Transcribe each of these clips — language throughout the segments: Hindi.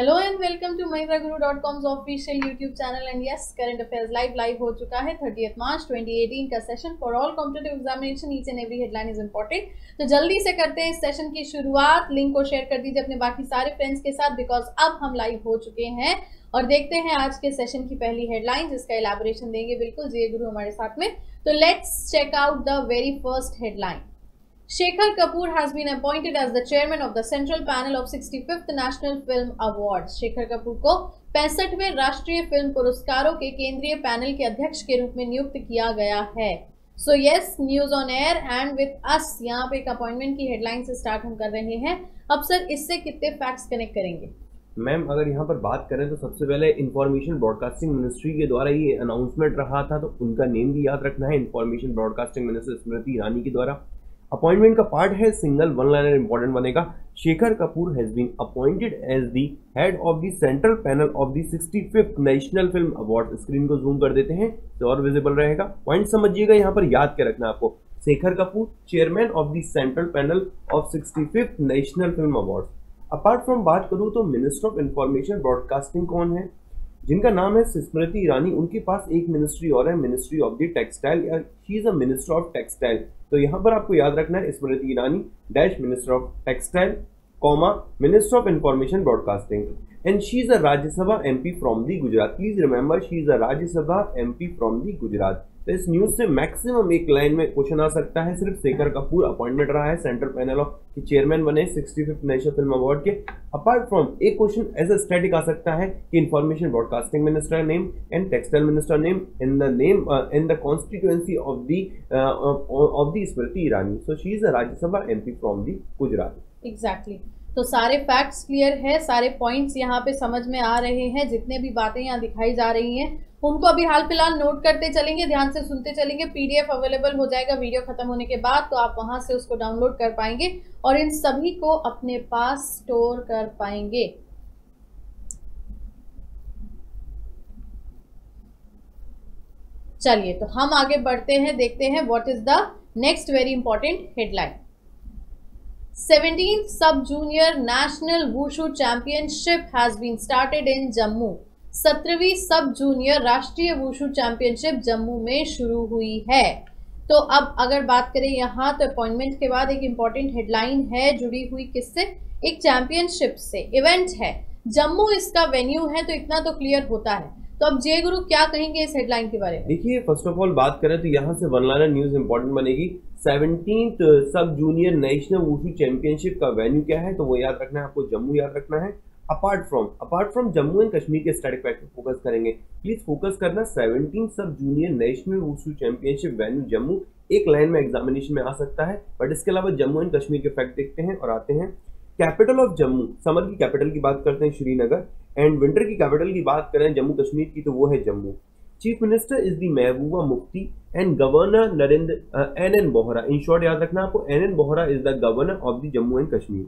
Hello and welcome to महिंद्रागुरु.com's official YouTube channel and yes current affairs live live हो चुका है 30th मार्च 2018 का session for all competitive examination each and every headline is important तो जल्दी से करते हैं इस सेशन की शुरुआत. लिंक को शेयर कर दीजिए अपने बाकी सारे फ्रेंड्स के साथ बिकॉज़ अब हम लाइव हो चुके हैं और देखते हैं आज के सेशन की पहली हेडलाइन जिसका इलेबोरेशन देंगे बिल्कुल. जी गुरु हमारे साथ में. तो let's check out the very first headline Shekhar Kapoor has been appointed as the chairman of the central panel of 65th National Film Awards. Shekhar Kapoor को पैंसठवें राष्ट्रीय फ़िल्म पुरस्कारों के केंद्रीय पैनल के अध्यक्ष के रूप में नियुक्त किया गया है। So yes news on air and with us यहाँ पे एक अपॉइंटमेंट की हेडलाइन से स्टार्ट हम कर रहे हैं। अब सर इससे कितने फैक्ट्स कनेक्ट करेंगे? मैम अगर यहाँ पर बात करें तो सबसे पहले इन्फॉर्मेशन ब्रॉडकास्टिंग मिनिस्ट्री के द्वारा ये अनाउंसमेंट रहा था तो उनका नेम भी याद रखना है information broadcasting minister Smriti Irani के द्वारा। अपॉइंटमेंट का पार्ट है सिंगल वन लाइनर इंपॉर्टेंट बनेगा। Shekhar Kapoor has been appointed as the head of the central panel of the sixty fifth national film award screen को जूम कर देते हैं तो और विजिबल रहेगा। पॉइंट समझिएगा, यहाँ पर याद के रखना आपको। Shekhar Kapoor chairman of the central panel of sixty fifth national film award apart from बात करूँ तो मिनिस्टर ऑफ़ इंफॉर्मेशन ब्रॉडकास्टिंग कौन है? जिनका नाम है स्मृति ईरानी, उनके पास एक मिनिस्ट्री और है मिनिस्ट्री ऑफ़ द टेक्सटाइल या she is a minister of textile तो यहाँ पर आपको याद रखना है, Smriti Irani dash minister of textile comma minister of information broadcasting and she is a Rajya Sabha MP from the Gujarat please remember she is a Rajya Sabha MP from the Gujarat तो इस न्यूज़ से मैक्सिमम एक लाइन में क्वेश्चन आ सकता है, सिर्फ़ शेखर कपूर अपॉइंटमेंट रहा है सेंट्रल पैनल ऑफ़ की चेयरमैन बने sixty fifth national film award के। अपार्ट फ्रॉम एक क्वेश्चन एज अ स्टैटिक आ सकता है कि information broadcasting minister name and textile minister name in the name in the constituency of the of the Smriti Irani so she is a Rajya Sabha MP from the Gujarat exactly तो सारे फैक्ट्स क्लियर है, सारे पॉइंट्स यहाँ पे समझ में आ रहे हैं, जितने भी बातें यहाँ दिखाई जा रही हैं उनको अभी हाल फ़िलहाल नोट करते चलेंगे, ध्यान से सुनते चलेंगे पीडीएफ अवेलेबल हो जाएगा वीडियो खत्म होने के बाद तो आप वहाँ से उसको डाउनलोड कर पाएँगे और इन सभी को अपने पास स्टोर कर पाएँगे चलिए तो हम आगे बढ़ते हैं, देखते हैं what is the next very important headline 17th Sub Junior National Wushu championship has been started in Jammu. सत्रहवीं सब जूनियर राष्ट्रीय वुशु चैंपियनशिप जम्मू में शुरू हुई है। तो अब अगर बात करें यहाँ तो अपॉइंटमेंट के बाद एक इंपॉर्टेंट हेडलाइन है, जुड़ी हुई किससे? एक चैंपियनशिप से। इवेंट है। जम्मू इसका वेन्यू है तो इतना तो क्लियर होता है। तो अब जय गुरु, क्या कहेंगे इस हेडलाइन के बारे में? देखिए फ़र्स्ट ऑफ़ ऑल बात करें तो यहाँ से वन लाइनर न्यूज़ इंपॉर्टेंट बनेगी। Seventeen sub junior national wushu championship का वेन्यू क्या है? तो वो याद रखना है, आपको जम्मू याद रखना है। Apart from apart from Jammu and Kashmir के स्टैटिक फैक्ट फोकस करेंगे प्लीज़ फोकस करना seventeen sub junior national wushu championship venue Jammu एक लाइन में एग्जामिनेशन में आ सकता है बट इसके अलावा जम्मू एंड कश्मीर के फैक्ट देखते हैं और आते हैं। कैपिटल ऑफ़ जम्मू समर की कैपिटल की बात करते हैं श्रीनगर एंड विंटर की कैपिटल की बात करें जम्मू कश्मीर की तो वो है Jammu chief minister is the Mehbooba Mufti and governor Narendra N N Vohra in short याद रखना आपको N N Vohra is the governor of the Jammu and Kashmir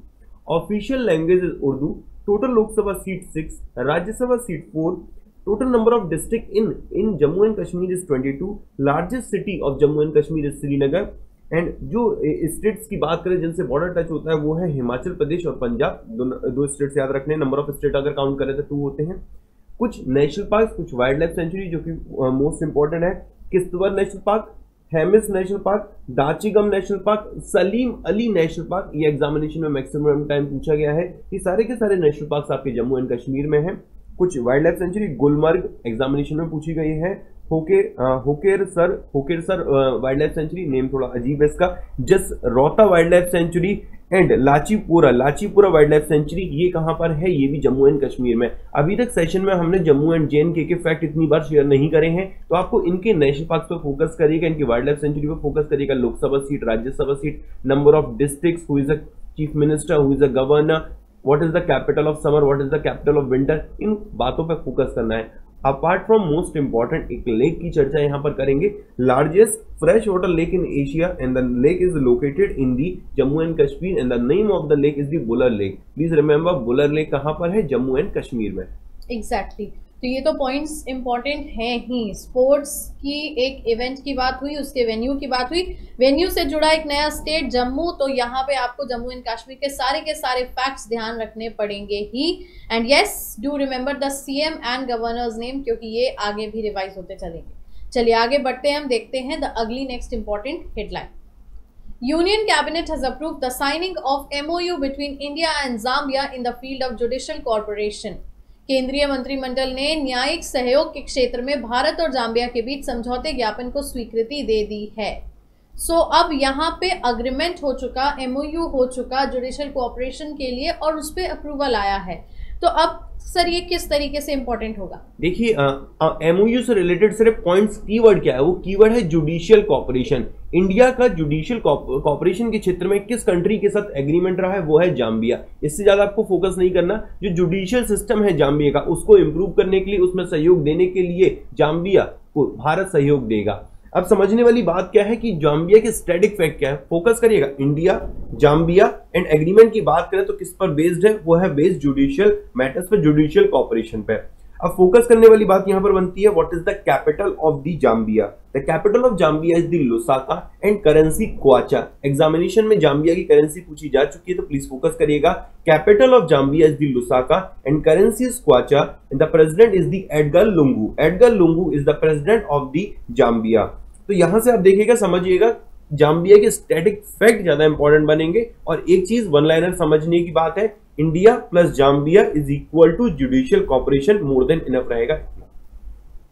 official language is Urdu total Lok Sabha seat six Rajya Sabha seat four total number of district in in Jammu and Kashmir is two largest city of Jammu and Kashmir is Srinagar and जो स्टेट्स की बात करें जिनसे बॉर्डर टच होता है वो है हिमाचल प्रदेश और पंजाब दो, दो स्टेट्स याद रखने नंबर ऑफ़ स्टेट अगर काउंट करें तो टू होते हैं। कुछ नेशनल पार्क कुछ वाइल्ड लाइफ सेंचुरी जो कि मोस्ट इंपॉर्टेंट है। Kishtwar national park Hemis national park, Dachigam national park, Salim Ali national park, ये एग्जामिनेशन में मैक्सिमम टाइम पूछा गया है ये सारे के सारे नेशनल पार्क आपके जम्मू एंड कश्मीर में हैं। कुछ wild life sanctuary Gulmarg examination में पूछी गई है। होके Hokersar Hokersar wild life sanctuary name थोड़ा अजीब है इसका। Jasrota wild life sanctuary and Lachipora Lachipora wild life sanctuary ये कहाँ पर है? ये भी जम्मू एंड कश्मीर में। अभी तक सेशन में हमने जम्मू एंड जे के, के फैक्ट इतनी बार शेयर नहीं करे हैं। तो आपको इनके नेशनल पार्क पर फोकस करिएगा इनकी वाइल्ड लाइफ सेंचुरी पर फोकस करिएगा Lok Sabha seat Rajya Sabha seat number of district who is a chief minister who is a governor what is the capital of summer what is the capital of winter इन बातों पर फोकस करना है। अपार्ट फ्रॉम मोस्ट इंपॉर्टेंट एक लेक की चर्चा यहाँ पर करेंगे largest fresh water lake in Asia and the lake is located in the Jammu and Kashmir and the name of the lake is the Wular lake please remember Wular lake कहाँ पर है? जम्मू एंड कश्मीर में। Exactly exactly. तो ये तो पॉइंट्स इंपॉर्टेंट हैं ही। स्पोर्ट्स की एक इवेंट की बात हुई, उसके वेन्यू की बात हुई। वेन्यू से जुड़ा एक नया स्टेट जम्मू तो यहाँ पे आपको जम्मू एंड कश्मीर के सारे के सारे फैक्ट्स ध्यान रखने पड़ेंगे ही। And yes do remember the CM and governors name क्योंकि ये आगे भी रिवाइज होते चलेंगे। चलिए आगे बढ़ते हैं, हम देखते हैं द अगली next important headline Union Cabinet has approved the signing of MOU between India and Zambia in the field of judicial cooperation. केंद्रीय मंत्रिमंडल ने न्यायिक सहयोग के क्षेत्र में भारत और जाम्बिया के बीच समझौते ज्ञापन को स्वीकृति दे दी है। सो so, अब यहाँ पे अग्रीमेंट हो चुका एमओयू हो चुका जुडिशल कोऑपरेशन के लिए और उस पर अप्रूवल आया है। तो अब, सर, ये किस तरीके से इंपॉर्टेंट होगा? देखिए एमओयू से रिलेटेड सिर्फ़ पॉइंट्स कीवर्ड क्या है? वो कीवर्ड है जुडिशियल कॉपरेशन इंडिया का जुडिशियल कॉपरेशन के क्षेत्र में किस कंट्री के साथ एग्रीमेंट रहा है? वो है जाम्बिया इससे ज़्यादा आपको फोकस नहीं करना। जो जुडिशियल सिस्टम है जाम्बिया का, उसको इंप्रूव करने के लिए, उसमें सहयोग देने के लिए जाम्बिया को भारत सहयोग देगा। अब समझने वाली बात क्या है कि जाम्बिया के स्टैटिक फैक्ट क्या है? फोकस करिएगा। इंडिया जाम्बिया एंड एग्रीमेंट की बात करें तो किस पर बेस्ड है? वो है बेस्ड जुडिशियल मैटर्स पर जुडिशियल कॉपरेशन पर। अब फोकस करने वाली बात यहाँ पर बनती है what is the capital of the Zambia? The capital of Zambia is the Lusaka and currency kwacha examination में जाम्बिया की करेंसी पूछी जा चुकी है तो प्लीज़ फोकस करिएगा। Capital of Zambia is the Lusaka and currency is kwacha and the president is the Edgar Lungu Edgar Lungu is the president of the Zambia. तो यहाँ से आप देखिएगा, समझिएगा, जाम्बिया के स्टैटिक फैक्ट ज़्यादा इंपॉर्टेंट बनेंगे। और एक चीज़ वन लाइनर समझने की बात है India plus Zambia is equal to judicial cooperation more than enough रहेगा।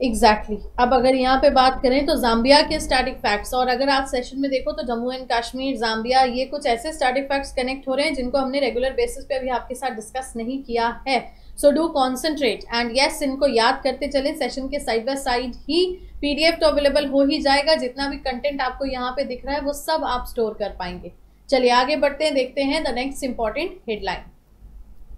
Exactly exactly. अब अगर यहाँ पे बात करें तो जाम्बिया के स्टैटिक फैक्ट्स और अगर आप सेशन में देखो तो जम्मू एंड कश्मीर, जाम्बिया, ये कुछ ऐसे स्टैटिक फैक्ट्स कनेक्ट हो रहे हैं जिनको हमने रेगुलर बेसिस पे अभी आपके साथ डिस्कस नहीं किया है। So do concentrate and yes इनको याद करते चले सेशन के साइड बाय साइड ही पीडीएफ तो अवेलेबल हो ही जाएगा जितना भी कंटेंट आपको यहाँ पे दिख रहा है वो सब आप स्टोर कर पाएँगे। चलिए आगे बढ़ते हैं देखते हैं the next important headline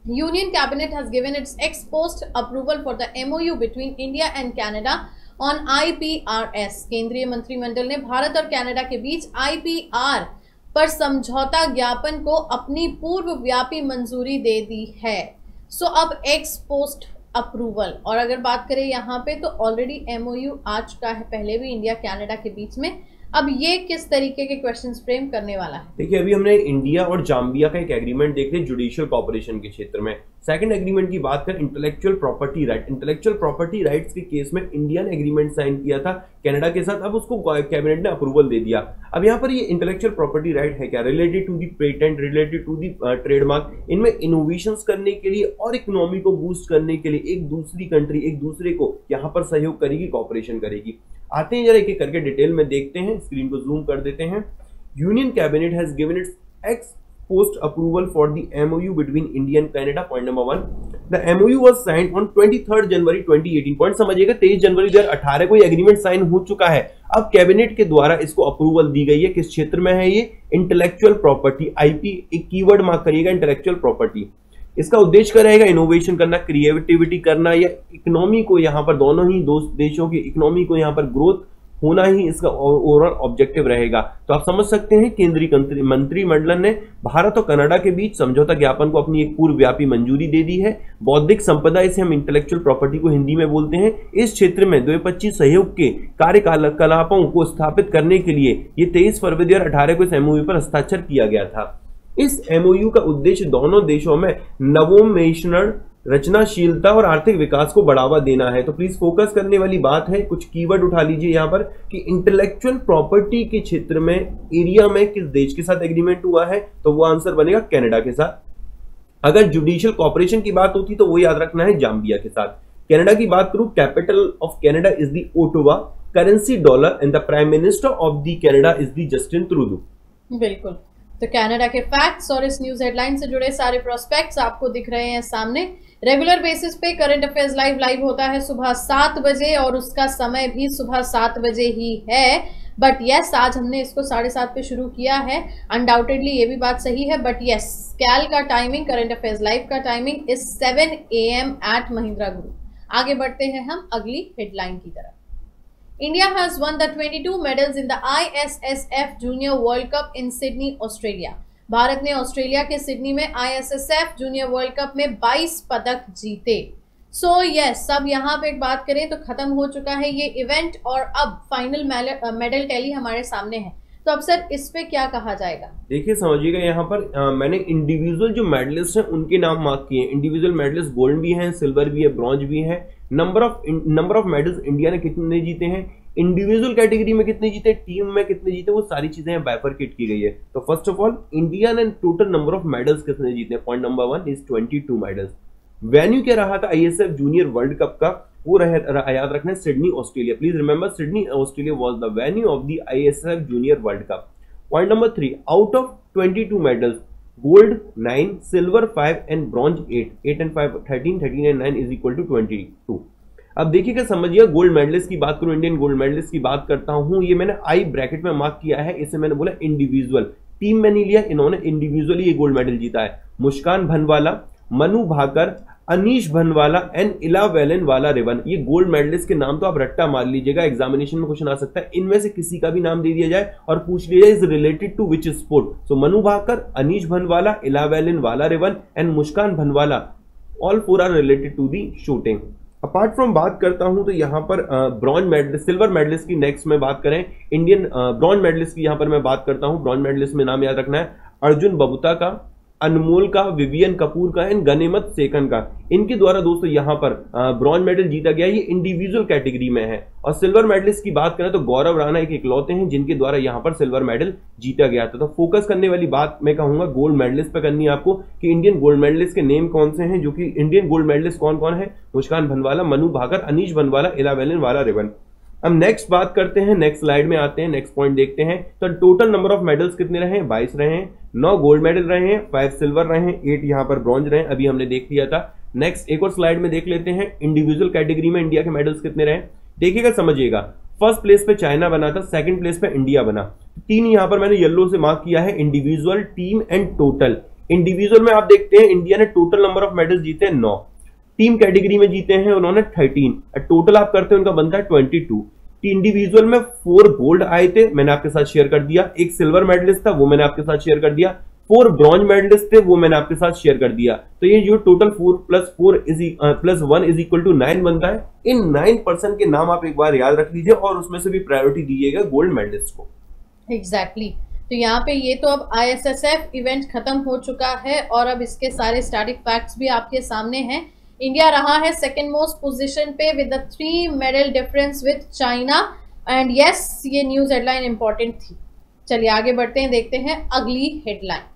Union Cabinet has given its ex post approval for the MOU between India and Canada on IPRS. केंद्रीय मंत्रिमंडल ने भारत और कनाडा के बीच IPR पर समझौता ज्ञापन को अपनी पूर्व व्यापी मंजूरी दे दी है। सो so, अब एक्स पोस्ट अप्रूवल और अगर बात करें यहाँ पे तो ऑलरेडी एमओयू आ चुका है, पहले भी इंडिया कनाडा के बीच में। अब ये किस तरीके के क्वेश्चंस फ्रेम करने वाला है? देखिए, अभी हमने इंडिया और जाम्बिया का एक एग्रीमेंट देख लिया जुडिशियल कॉपरेशन के क्षेत्र में। सेकंड एग्रीमेंट की बात करें intellectual property right intellectual property rights के केस में इंडिया ने एग्रीमेंट साइन किया था कनाडा के साथ। अब उसको कैबिनेट ने अप्रूवल दे दिया। अब यहाँ पर ये इंटेलेक्चुअल प्रॉपर्टी राइट है क्या? Related to the patent related to the trademark इनमें इनोवेशन करने के लिए और इकोनॉमी को बूस्ट करने के लिए एक दूसरी कंट्री एक दूसरे को यहाँ पर सहयोग करेगी कॉपरेशन करेगी। आते हैं जरा एक एक करके डिटेल में देखते हैं। स्क्रीन को जूम कर देते हैं। Union cabinet has given its ex post approval for the MOU between India and Canada. Point number one. The MOU was signed on 23rd January 2018. Point समझिएगा 23 जनवरी 2018 को ये एग्रीमेंट साइन हो चुका है अब कैबिनेट के द्वारा इसको अप्रूवल दी गई है किस क्षेत्र में है ये इंटेलेक्चुअल प्रॉपर्टी आईपी एक कीवर्ड मार्क करिएगा इंटेलेक्चुअल प्रॉपर्टी इसका उद्देश्य क्या रहेगा इनोवेशन करना क्रिएटिविटी करना या इकोनॉमी को यहाँ पर, दोनों ही दो देशों की इकोनॉमी को यहाँ पर ग्रोथ होना ही इसका ओवरऑल ऑब्जेक्टिव रहेगा। तो आप समझ सकते हैं केंद्रीय मंत्रिमंडल ने भारत और कनाडा के बीच समझौता ज्ञापन को अपनी एक पूर्व व्यापी मंजूरी दे दी है। बौद्धिक संपदा इसे हम इंटेलेक्चुअल प्रॉपर्टी को हिंदी में बोलते हैं। इस क्षेत्र में द्विपक्षीय सहयोग के कार्यकलापों को स्थापित करने के लिए ये तेईस फरवरी दो हज़ार को इस एमओयू पर हस्ताक्षर किया गया था। इस एमओयू का उद्देश्य दोनों देशों में नवोन्मेषण रचनाशीलता और आर्थिक विकास को बढ़ावा देना है। तो प्लीज़ फोकस करने वाली बात है, कुछ कीवर्ड उठा लीजिए यहाँ पर कि इंटेलेक्चुअल प्रॉपर्टी के क्षेत्र में एरिया में किस देश के साथ एग्रीमेंट हुआ है तो वो आंसर बनेगा कनाडा के साथ। अगर जुडिशियल कॉपरेशन की बात होती तो वो याद रखना है जाम्बिया के साथ। कनाडा की बात करूँ capital of Canada is the Ottawa currency dollar and the prime minister of the Canada is the Justin Trudeau बिल्कुल। तो कनाडा के फैक्ट्स और इस न्यूज़ हेडलाइन से जुड़े सारे प्रोस्पेक्ट्स आपको दिख रहे हैं सामने। रेगुलर बेसिस पे करंट अफेयर्स लाइव लाइव होता है सुबह सात बजे और उसका समय भी सुबह सात बजे ही है। बट यस yes, आज हमने इसको साढ़े सात पे शुरू किया है। अनडाउटेडली ये भी बात सही है बट यस कैल का टाइमिंग करंट अफेयर्स लाइव का timing is seven A M at Mahindra group आगे बढ़ते हैं हम अगली हेडलाइन की तरफ़। India has won the 22 medals in the ISSF junior world cup in Sydney Australia Bharat ने ऑस्ट्रेलिया के सिडनी में आईएसएसएफ जूनियर वर्ल्ड कप में 22 पदक जीते। सो so, यस yes, अब यहाँ पे एक बात करें तो खत्म हो चुका है ये इवेंट और अब फाइनल मेडल टैली हमारे सामने है। तो अब सर इस पे क्या कहा जाएगा? देखिए समझिएगा यहाँ पर आ, मैंने इंडिविजुअल जो मेडलिस्ट हैं उनके नाम मार्क किए इंडिविजुअल मेडलिस्ट गोल्ड भी हैं सिल्वर भी है ब्रॉन्ज भी है। Number of number of medals India ने कितने जीते हैं? इंडिविजुअल कैटेगरी में कितने जीते टीम में कितने जीते वो सारी चीज़ें बाइफरकेट की गई है। तो फ़र्स्ट ऑफ़ ऑल इंडिया ने टोटल नंबर ऑफ़ मेडल्स कितने जीते? Point number one is twenty two medals venue क्या रहा था? आईएसएफ जूनियर वर्ल्ड कप का वो रह, रह, याद रखना है Sydney Australia please remember Sydney Australia was the venue of the ISF junior world cup point number three out of 22 medals gold nine silver five and bronze 8 8 and 5 13 13 and 9 is equal to 22 अब देखिएगा समझिए गोल्ड मेडलिस्ट की बात करूँ इंडियन गोल्ड मेडलिस्ट की बात करता हूँ, ये मैंने आई ब्रैकेट में मार्क किया है, इसे मैंने बोला इंडिविजुअल टीम में नहीं लिया, इन्होंने इंडिविजुअली ये गोल्ड मेडल जीता है. मुस्कान भनवाला, मनु भाकर, अनीश भनवाला एंड इला वेलन वाला रिवन ये गोल्ड मेडलिस्ट के नाम तो आप रट्टा मार लीजिएगा एग्जामिनेशन में क्वेश्चन आ सकता है, इनमें से किसी का भी नाम दे दिया जाए और पूछ लिया जाए is related to which sport so Manu Bhaker, Anish Bhanwala Elavenil Valarivan and Muskan Bhanwala all four are related to the shooting apart from बात करता हूँ तो यहाँ पर ब्रॉन्ज मेडलिस्ट सिल्वर मेडलिस्ट की नेक्स्ट में बात करें इंडियन ब्रॉन्ज मेडलिस्ट की यहाँ पर मैं बात करता हूँ। ब्रॉन्ज मेडलिस्ट में नाम याद रखना है, अर्जुन बबूता का। अनमोल का, विवियन कपूर का एंड गनीमत सेकन का। इनके द्वारा दोस्तों यहाँ पर ब्रॉन्ज मेडल जीता गया। ये इंडिविजुअल कैटेगरी में है। और सिल्वर मेडलिस्ट की बात करें तो गौरव राणा एक इकलौते हैं जिनके द्वारा यहाँ पर सिल्वर मेडल जीता गया था। तो फोकस करने वाली बात मैं कहूँगा गोल्ड मेडलिस्ट पर करनी है आपको कि इंडियन गोल्ड मेडलिस्ट के नेम कौन से हैं, जो कि इंडियन गोल्ड मेडलिस्ट कौन कौन है? मुस्कान भनवाला, मनु भाकर अनीश भनवाला इलावेलिन वाला रिवन अब नेक्स्ट बात करते हैं नेक्स्ट स्लाइड में आते हैं नेक्स्ट पॉइंट देखते हैं। तो टोटल नंबर ऑफ़ मेडल्स कितने रहे? हैं बाईस रहे हैं। नौ गोल्ड मेडल रहे हैं फाइव सिल्वर रहे हैं एट यहाँ पर ब्रॉन्ज रहे अभी हमने देख लिया था। नेक्स्ट एक और स्लाइड में देख लेते हैं इंडिविजुअल कैटेगरी में इंडिया के मेडल्स कितने रहे देखिएगा, समझिएगा। फ़र्स्ट प्लेस पे चाइना बना था सेकंड प्लेस पे इंडिया बना। तीन यहाँ पर मैंने येलो से मार्क किया है individual team and total individual में आप देखते हैं इंडिया ने टोटल नंबर ऑफ़ मेडल्स जीते हैं नौ। टीम कैटेगरी में जीते हैं उन्होंने थर्टीन टोटल आप करते हैं, उनका बनता है ट्वेंटी टू इंडिविजुअल में फोर गोल्ड आए थे, मैंने आपके साथ शेयर कर दिया। एक सिल्वर मेडलिस्ट था, वो मैंने आपके साथ शेयर कर दिया। फोर ब्रॉन्ज मेडलिस्ट थे, वो मैंने आपके साथ शेयर कर दिया। तो ये जो total four plus four is plus one is equal to nine बनता है। इन नाइन परसेंट के नाम आप एक बार याद रख लीजिए और उसमें से भी प्रायोरिटी दीजिएगा गोल्ड मेडलिस्ट को। Exactly exactly. तो यहाँ पे ये तो अब आईएसएसएफ इवेंट खत्म हो चुका है और अब इसके सारे स्टैटिक फैक्ट्स भी आपके सामने हैं। इंडिया रहा है सेकेंड मोस्ट पोजिशन पे with three medal difference with China and yes ये न्यूज़ हेडलाइन इंपॉर्टेंट थी। चलिए आगे बढ़ते हैं देखते हैं अगली headline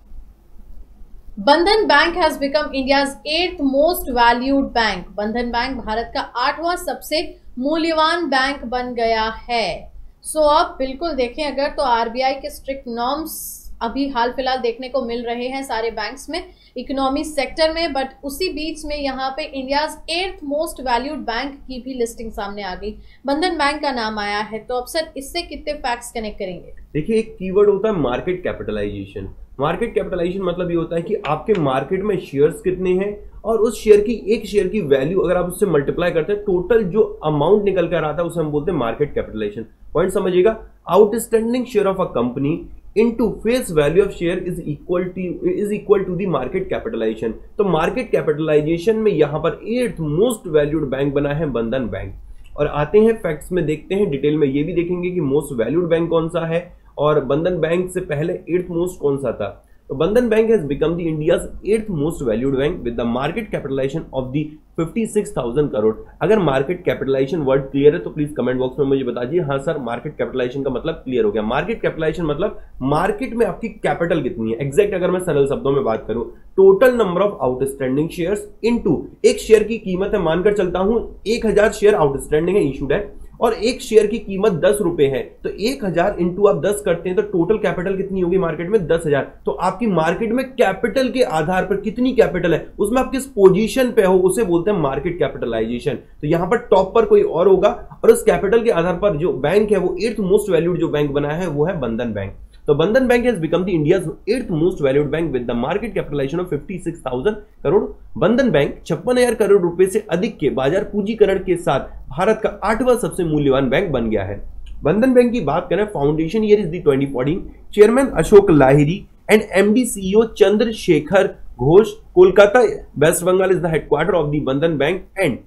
Bandhan Bank has become India eighth most valued bank Bandhan Bank Bharat का आठवां सबसे मूल्यवान बैंक बन गया है। सो so, अब बिल्कुल देखें अगर तो आरबीआई के स्ट्रिक्ट नॉर्म्स अभी हाल फ़िलहाल देखने को मिल रहे हैं सारे बैंक्स में इकोनॉमी सेक्टर में बट उसी बीच में यहाँ पे India eighth most valued bank की भी लिस्टिंग सामने आ गई। बंधन बैंक का नाम आया है तो अब सर इससे कितने फैक्ट्स कनेक्ट करेंगे? देखिए, एक कीवर्ड होता है मार्केट कैपिटलाइजेशन मार्केट कैपिटलाइजेशन मतलब ये होता है कि आपके मार्केट में शेयर्स कितने हैं और उस शेयर की, एक शेयर की वैल्यू अगर आप उससे मल्टीप्लाई करते हैं टोटल जो अमाउंट निकल कर आता है, उसे हम बोलते हैं मार्केट कैपिटलाइजेशन पॉइंट समझिएगा outstanding share of a company into face value of share is equal to, is equal to the market capitalization. तो मार्केट कैपिटलाइजेशन में यहाँ पर एट्थ मोस्ट वैल्यूड बैंक बना है बंधन बैंक। और आते हैं फैक्ट्स में, देखते हैं डिटेल में, ये भी देखेंगे कि मोस्ट वैल्यूड बैंक कौन सा है और बंधन बैंक से पहले एट्थ मोस्ट कौन सा था। तो Bandhan Bank has become the India's eighth most valued bank with the market capitalization of the 56,000 crore अगर मार्केट कैपिटलाइजेशन वर्ड क्लियर है तो प्लीज़ कमेंट बॉक्स में मुझे बता दीजिए हाँ सर मार्केट कैपिटलाइजेशन का मतलब क्लियर हो गया। मार्केट कैपिटलाइजेशन मतलब मार्केट में आपकी कैपिटल कितनी है? एग्जैक्ट अगर मैं सरल शब्दों में बात करूँ total number of outstanding shares into एक शेयर की कीमत है मानकर चलता हूँ एक हज़ार शेयर आउटस्टैंडिंग है इशूड है। और एक शेयर की कीमत दस रुपए है तो एक हज़ार इंटू आप दस करते हैं तो टोटल कैपिटल कितनी होगी मार्केट में? दस हज़ार। तो आपकी मार्केट में कैपिटल के आधार पर कितनी कैपिटल है? उसमें आप किस पोजीशन पे हो, उसे बोलते हैं मार्केट कैपिटलाइजेशन तो यहाँ पर टॉप पर कोई और होगा, और उस कैपिटल के आधार पर जो बैंक है, वो एट्थ मोस्ट वैल्यूड जो बैंक बनाया है, वो है बंधन बैंक तो Bandhan Bank has become the India's eighth most valued bank with the market capitalization of 56,000 crore Bandhan Bank छप्पन हज़ार करोड़ रुपए से अधिक के बाज़ार पूंजीकरण के साथ भारत का आठवां सबसे मूल्यवान बैंक बन गया है। बंधन बैंक की बात करें foundation year is the fourteen chairman Ashok Lahiri and MD CEO Chandrashekhar Ghosh Kolkata West Bengal is the headquarter of the Bandhan Bank and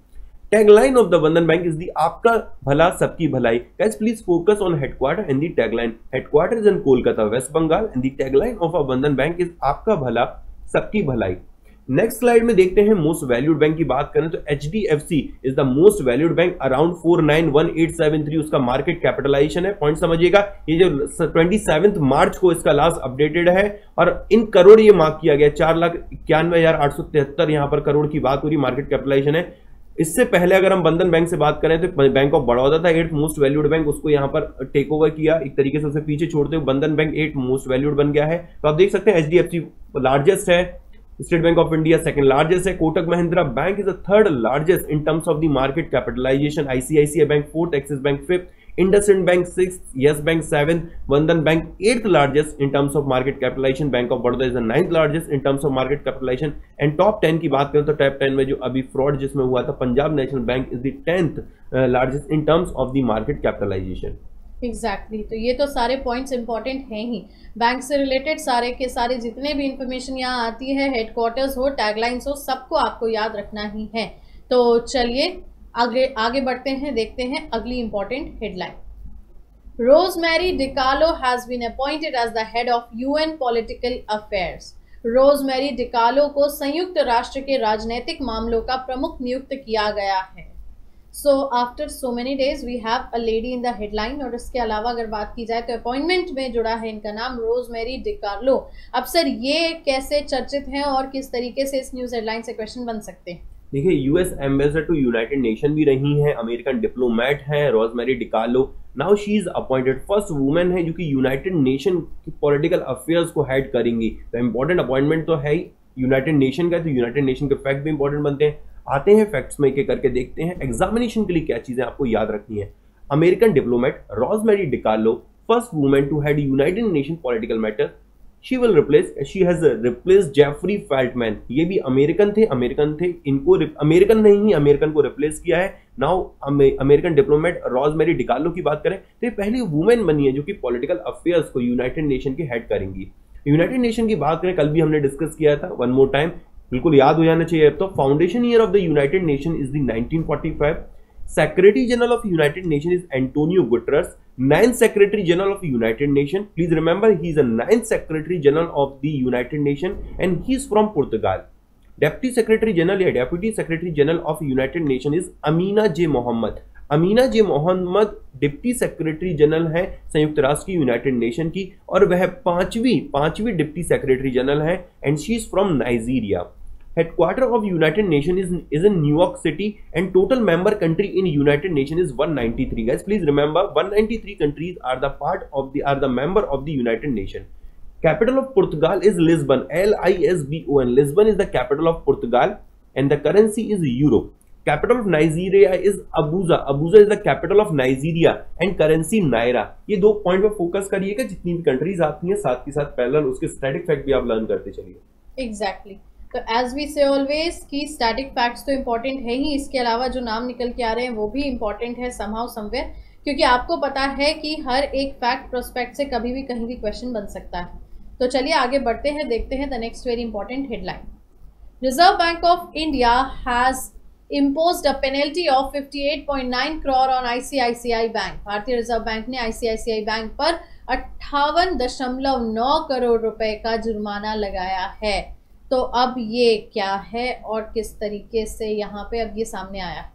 tagline of the Bandhan Bank is the आपका भला सबकी भलाई। Guys please focus on headquarter and the tagline headquarter is in Kolkata West Bengal and the tagline of a Bandhan Bank is आपका भला सबकी भलाई। नेक्स्ट स्लाइड में देखते हैं मोस्ट वैल्यूड बैंक की बात करें तो H D F C is the most valued bank around four nine one eight seven three उसका मार्केट कैपिटलाइजेशन है। पॉइंट समझिएगा, ये जो ट्वेंटी सेवन मार्च को इसका लास्ट अपडेटेड है और इन करोड़ ये मार्क किया गया चार लाख इक्यानवे हज़ार आठ सौ तिहत्तर यहाँ पर करोड़ की बात हो रही मार्केट कैपिटलाइजेशन है। इससे पहले अगर हम बंधन बैंक से बात करें तो बैंक ऑफ़ बड़ौदा था एट मोस्ट वैल्यूड बैंक उसको यहाँ पर टेक ओवर किया। एक तरीके से उसे पीछे छोड़ते हुए Bandhan bank eight most valued बन गया है। तो आप देख सकते हैं एचडीएफसी लार्जेस्ट है State Bank of India second largest है Kotak Mahindra Bank is the third largest in terms of the market capitalization ICICI Bank fourth Axis Bank fifth IndusInd Bank six Yes Bank seven Bandhan Bank eighth largest in terms of market capitalization Bank of Baroda is the ninth largest in terms of market capitalization and top ten की बात करें तो टॉप टेन में जो अभी फ्रॉड जिसमें हुआ था Punjab National Bank is the tenth largest in terms of the market capitalization exactly exactly. तो ये तो सारे पॉइंट्स इंपॉर्टेंट हैं ही. बैंक से रिलेटेड सारे के सारे जितने भी इंफॉर्मेशन यहाँ आती है हेडक्वार्टर्स हो टैगलाइंस हो, सबको आपको याद रखना ही है. तो चलिए आगे आगे बढ़ते हैं, देखते हैं अगली important headline Rosemary DiCarlo has been appointed as the head of UN political affairs Rosemary DiCarlo को संयुक्त राष्ट्र के राजनीतिक मामलों का प्रमुख नियुक्त किया गया है. So after so many days we have a lady in the headline और इसके अलावा अगर बात की जाए तो अपॉइंटमेंट में जुड़ा है इनका नाम रोज मैरी डिकार्लो अब सर, ये कैसे चर्चित हैं और किस तरीके से इस न्यूज़ हेडलाइन से क्वेश्चन बन सकते हैं? देखिए US ambassador to United Nation भी रही हैं अमेरिकन डिप्लोमेट हैं Rosemary DiCarlo now she is appointed first women है जो कि यूनाइटेड नेशन की पॉलिटिकल अफेयर्स को हेड करेंगी। तो इंपॉर्टेंट अपॉइंटमेंट तो है यूनाइटेड नेशन का तो यूनाइटेड नेशन के फैक्ट भी इंपॉर्टेंट बनते हैं। आते हैं फैक्ट्स में एक करके देखते हैं एग्जामिनेशन के लिए क्या चीज़ें आपको याद रखनी है। American diplomat Rosemary DiCarlo first women to head United Nation political matter she will replace she has replace Jeffrey Feltman ये भी अमेरिकन थे अमेरिकन थे, इनको अमेरिकन नहीं ही अमेरिकन को रिप्लेस किया है। Now American diplomat Rose Mary DiCarlo की बात करें तो ये पहली वुमेन बनी है जो कि पॉलिटिकल अफेयर्स को यूनाइटेड नेशन के हेड करेंगी। यूनाइटेड नेशन की बात करें, कल भी हमने डिस्कस किया था वन मोर टाइम बिल्कुल याद हो जाना चाहिए अब तो। Foundation year of the United Nation is the 1945 secretary general of United Nation is Antonio Guterres ninth secretary general of United Nation please remember he is a ninth secretary general of the United Nation and he is from Portugal deputy secretary general या deputy secretary general of United Nation is Amina J Mohammed Amina J Mohammed deputy secretary general है, संयुक्त राष्ट्र की यूनाइटेड नेशन की और वह पांचवी पांचवी डिप्टी सेक्रेटरी जनरल है and she is from Nigeria headquarter of United Nation is is in New York city and total member country in United Nation is 193 ninety three guys please remember one ninety three countries are the part of the are the member of the United Nation capital of Portugal is Lisbon L I S B O N Lisbon is the capital of Portugal and the currency is euro capital of Nigeria is Abuja Abuja is the capital of Nigeria and currency naira ये दो पॉइंट पर फोकस करिएगा जितनी भी कंट्रीज़ आती है, साथ के साथ पैरल उसके स्टैटिक फैक्ट भी आप लर्न करते चलिए। Exactly exactly. तो एज वी से ऑलवेज की स्टैटिक फैक्ट्स तो इंपॉर्टेंट है ही, इसके अलावा जो नाम निकल के आ रहे हैं, वो भी इंपॉर्टेंट है समहाउ समवेयर क्योंकि आपको पता है कि हर एक फैक्ट प्रोस्पेक्ट से कभी भी कहीं भी क्वेश्चन बन सकता है। तो चलिए आगे बढ़ते हैं, देखते हैं the next very important headline Reserve Bank of India has imposed a penalty of 58.9 crore on ICICI Bank भारतीय रिज़र्व बैंक ने ICICI बैंक पर अट्ठावन दशमलव नौ करोड़ रुपए का जुर्माना लगाया है। तो अब ये क्या है और किस तरीके से यहाँ पे अब ये सामने आया?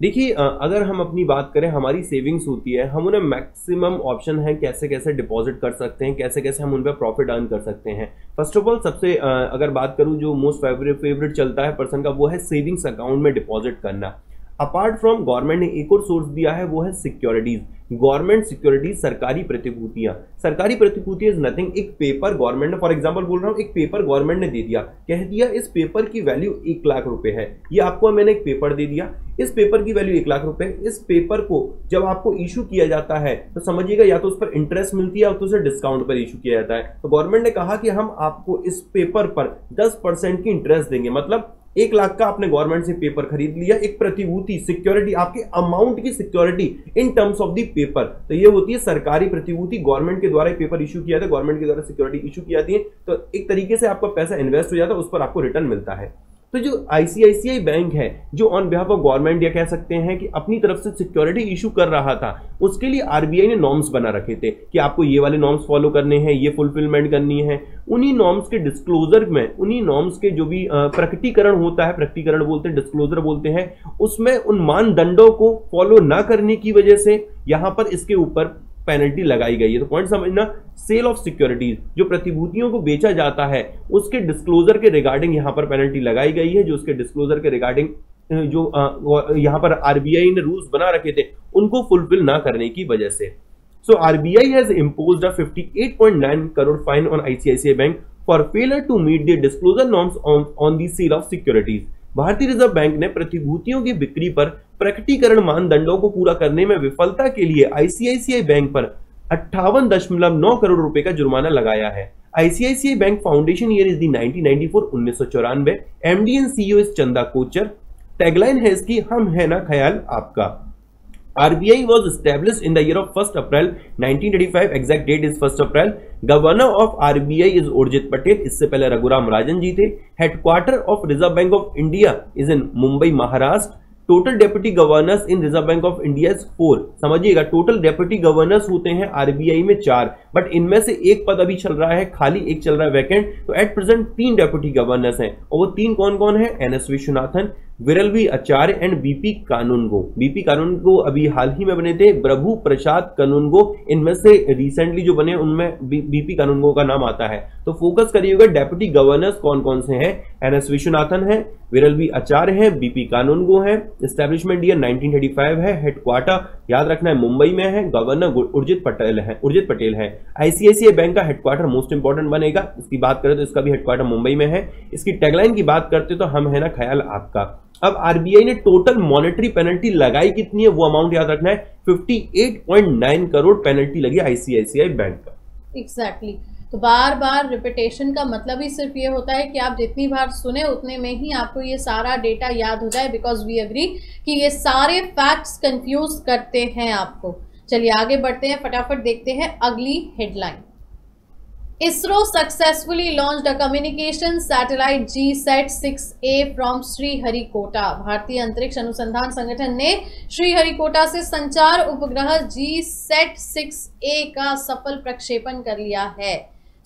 देखिए अगर हम अपनी बात करें, हमारी सेविंग्स होती है, हम उन्हें मैक्सिमम ऑप्शन है कैसे कैसे डिपॉजिट कर सकते हैं, कैसे कैसे हम उन पर प्रॉफिट अर्न कर सकते हैं। फ़र्स्ट ऑफ़ ऑल, सबसे अगर बात करूँ जो मोस्ट फेवरेट फेवरेट चलता है पर्सन का, वो है सेविंग्स अकाउंट में डिपॉजिट करना। अपार्ट फ्रॉम गवर्नमेंट ने एक और सोर्स दिया है, वो है सिक्योरिटीज गवर्नमेंट सिक्योरिटी सरकारी प्रतिभूतियाँ. सरकारी प्रतिभूति इज़ नथिंग एक पेपर गवर्नमेंट ने फॉर एग्जांपल बोल रहा हूँ, एक पेपर गवर्नमेंट ने दे दिया. कह दिया, इस पेपर की वैल्यू एक लाख रुपए है. ये आपको मैंने एक पेपर दे दिया. इस पेपर की वैल्यू एक लाख रुपए इस पेपर को जब आपको इशू किया जाता है तो समझिएगा, या तो उस पर इंटरेस्ट मिलती है, या तो उसे डिस्काउंट पर इशू किया जाता है. तो गवर्नमेंट ने कहा कि हम आपको इस पेपर पर दस की इंटरेस्ट देंगे. मतलब एक लाख का आपने गवर्नमेंट से पेपर खरीद लिया, एक प्रतिभूति सिक्योरिटी आपके अमाउंट की security in terms of the paper तो ये होती है सरकारी प्रतिभूति गवर्नमेंट के द्वारा पेपर इशू किया था गवर्नमेंट के द्वारा सिक्योरिटी इशू किया है तो एक तरीके से आपका पैसा इन्वेस्ट हो जाता है, उस पर आपको रिटर्न मिलता है। तो जो आईसीआईसीआई बैंक है, जो ऑन बिहाफ ऑफ़ गवर्नमेंट या कह सकते हैं कि अपनी तरफ़ से सिक्योरिटी इशू कर रहा था, उसके लिए आरबीआई ने नॉर्म्स बना रखे थे कि आपको ये वाले नॉर्म्स फॉलो करने हैं, ये फुलफिलमेंट करनी है। उन्हीं नॉर्म्स के डिस्क्लोजर में, उन्हीं नॉर्म्स के जो भी प्रकटीकरण होता है, प्रकटीकरण बोलते हैं डिस्क्लोजर बोलते हैं, उसमें उन मानदंडों को फॉलो ना करने की वजह से यहाँ पर इसके ऊपर पेनल्टी लगाई गई है। तो पॉइंट समझना सेल ऑफ़ सिक्योरिटीज जो प्रतिभूतियों को बेचा जाता है, उसके डिस्क्लोजर के रिगार्डिंग यहाँ पर पेनल्टी लगाई गई है, जो उसके डिस्क्लोजर के रिगार्डिंग जो यहाँ पर आरबीआई ने रूल्स बना रखे थे, उनको फुलफिल ना करने की वजह से। So RBI has imposed a 58.9 crore fine on ICICI Bank for failure to meet the disclosure norms on on the sale of securities भारतीय रिज़र्व बैंक ने प्रतिभूतियों की बिक्री पर प्रकटीकरण मानदंडों को पूरा करने में विफलता के लिए आईसीआईसीआई बैंक पर अट्ठावन करोड़ रुपए का जुर्माना लगाया है। ICICI Bank foundation year is the 1994 उन्नीस सौ चौरानवे। एमडी एंड सीईओ इज़ चंदा कोचर। टैगलाइन है इसकी, हम है ना ख्याल आपका। RBI was established in the year of 1st April 1985 exact date is 1st April. Governor of RBI is Urjit Patel. इससे पहले रघुराम राजन जी थे headquarter of Reserve Bank of India is in Mumbai Maharashtra total deputy governors in Reserve Bank of India is four समझिएगा टोटल डेप्यूटी गवर्नर्स होते हैं आरबीआई में चार. बट इनमें से एक पद अभी चल रहा है, खाली एक चल रहा है वैकेंट तो एट प्रेजेंट तीन डेप्यूटी गवर्नर्स हैं। और वो तीन कौन कौन है? एन एस विश्वनाथन विरल भी Acharya and BP Kanungo BP Kanungo अभी हाल ही में बने थे। प्रभु प्रसाद कानूनगो इनमें से रिसेंटली जो बने उनमें बीपी कानूनगो का नाम आता है। तो फोकस करिएगा डेप्यूटी गवर्नर्स कौन कौन से हैं? एन एस विश्वनाथन है विरल भी आचार्य है बीपी कानूनगो है। स्टैब्लिशमेंट ईयर 1935 है हेडक्वार्टर याद रखना है, मुंबई में है गवर्नर उर्जित पटेल है उर्जित पटेल है। आईसीआईसीआई बैंक का हेडक्वार्टर मोस्ट इंपॉर्टेंट बनेगा। इसकी बात करें तो इसका भी हेडक्वार्टर मुंबई में है। इसकी टैगलाइन की बात करते तो हम है ना ख्याल आपका। अब आरबीआई ने टोटल मॉनेटरी पेनल्टी लगाई कितनी है वो अमाउंट याद रखना है। 58.9 करोड़ पेनल्टी लगी आईसीआईसीआई बैंक का। Exactly exactly. तो बार बार रिपीटेशन का मतलब ही सिर्फ़ ये होता है कि आप जितनी बार सुने, उतने में ही आपको ये सारा डेटा याद हो जाए बिकॉज़ वी अग्री कि ये सारे फैक्ट्स कंफ्यूज करते हैं आपको। चलिए आगे बढ़ते हैं, फटाफट देखते हैं अगली headline ISRO successfully launch the communication satellite G SAT six A from Sriharikota भारतीय अंतरिक्ष अनुसंधान संगठन ने श्रीहरिकोटा से संचार उपग्रह जी सेट सिक्स ए का सफल प्रक्षेपण कर लिया है।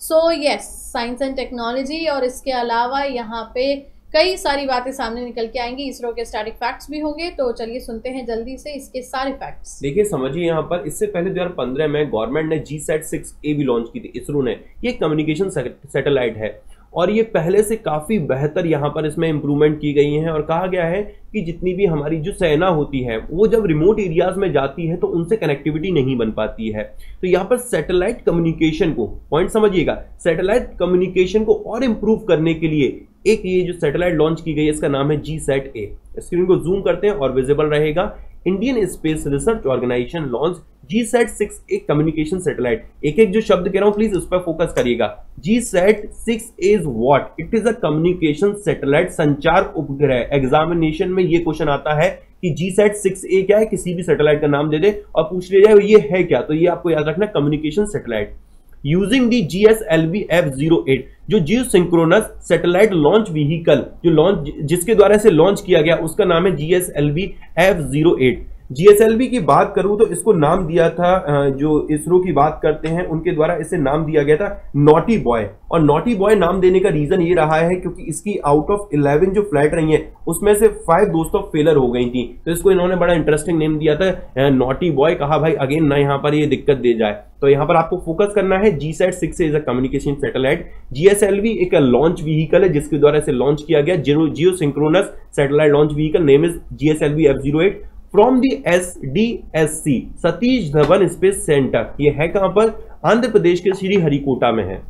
So yes science and technology और इसके अलावा यहाँ पे कई सारी बातें सामने निकल के आएँगी, इसरो के स्टैटिक फैक्ट्स भी होंगे तो चलिए सुनते हैं जल्दी से इसके सारे फैक्ट्स देखिए, समझिए यहाँ पर, इससे पहले 2015 में गवर्नमेंट ने जी सेट सिक्स ए भी लॉन्च की थी, इसरो ने। ये कम्युनिकेशन सैटेलाइट है। और ये पहले से काफ़ी बेहतर यहाँ पर इसमें इंप्रूवमेंट की गई हैं, और कहा गया है कि जितनी भी हमारी जो सेना होती है, वो जब रिमोट एरियाज़ में जाती है तो उनसे कनेक्टिविटी नहीं बन पाती है। तो यहाँ पर सैटेलाइट कम्युनिकेशन को पॉइंट समझिएगा सैटेलाइट कम्युनिकेशन को और इम्प्रूव करने के लिए एक ये जो सैटेलाइट लॉन्च की गई है, इसका नाम है जी सेट ए स्क्रीन को जूम करते हैं और विजिबल रहेगा। Indian Space Research Organisation launch G SAT six एक कम्युनिकेशन सैटेलाइट एक एक जो शब्द कह रहा हूँ प्लीज़ उस पर फोकस करिएगा। G SAT six is what it is a communication satellite संचार उपग्रह। एग्जामिनेशन में ये क्वेश्चन आता है कि जी सेट सिक्स ए क्या है? किसी भी सैटेलाइट का नाम दे दे और पूछ लिया जाए, ये है क्या? तो ये आपको याद रखना communication satellite using the G S L V F zero eight जो geosynchronous satellite launch vehicle जो लॉन्च जिसके द्वारा इसे लॉन्च किया गया, उसका नाम है G S L V F zero eight GSLV की बात करूँ तो इसको नाम दिया था जो इसरो की बात करते हैं, उनके द्वारा इसे नाम दिया गया था नॉटी बॉय और नॉटी बॉय नाम देने का रीजन ये रहा है क्योंकि इसकी आउट ऑफ़ इलेवन जो फ़्लाइट रही है, उसमें से फाइव दोस्तों फेलर हो गई थी। तो इसको इन्होंने बड़ा इंटरेस्टिंग नेम दिया था नॉटी बॉय कहा, भाई अगेन ना यहाँ पर ये दिक्कत दे जाए। तो यहाँ पर आपको फोकस करना है GSAT six is a communication satellite GSLV एक लॉन्च व्हीकल है, जिसके द्वारा इसे लॉन्च किया गया। Geo geosynchronous satellite launch vehicle name is GSLV F zero eight from the S D S C Satish Dhawan space centre ये है कहाँ पर? आंध्र प्रदेश के श्री हरिकोटा में है।